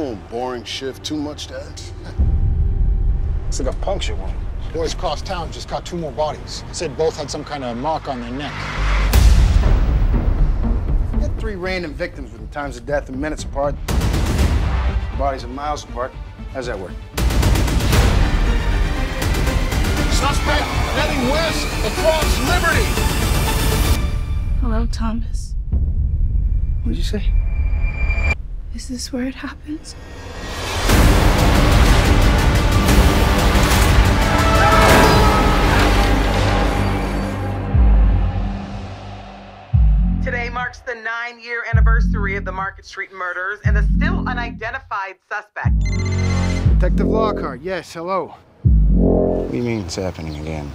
morning shift too much, Dad? It's like a puncture wound. Boys across town just caught two more bodies. Said both had some kind of mark on their neck. Had three random victims with the times of death and minutes apart. Bodies are miles apart. How's that work? Suspect heading west across Liberty. Hello, Thomas. What'd you say? Is this where it happens? Today marks the nine year anniversary of the Market Street murders and the still unidentified suspect. Detective Lockhart, yes, hello. What do you mean it's happening again?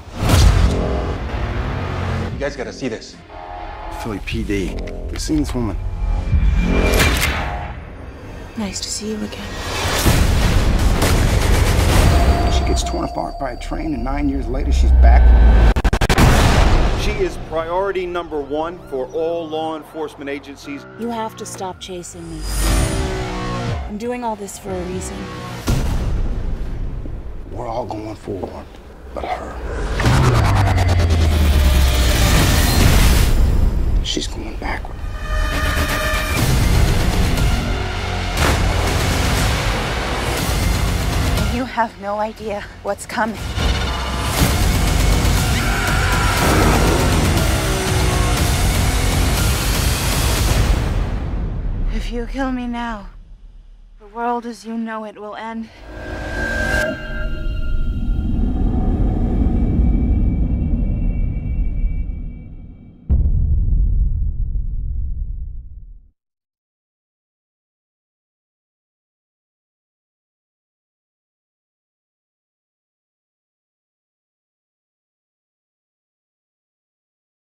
You guys gotta see this. Philly PD. We've seen this woman. Nice to see you again. She gets torn apart by a train, and nine years later, she's back. She is priority number one for all law enforcement agencies. You have to stop chasing me. I'm doing all this for a reason. We're all going forward, but her. She's going backward. Have no idea what's coming. If you kill me now, the world as you know it will end.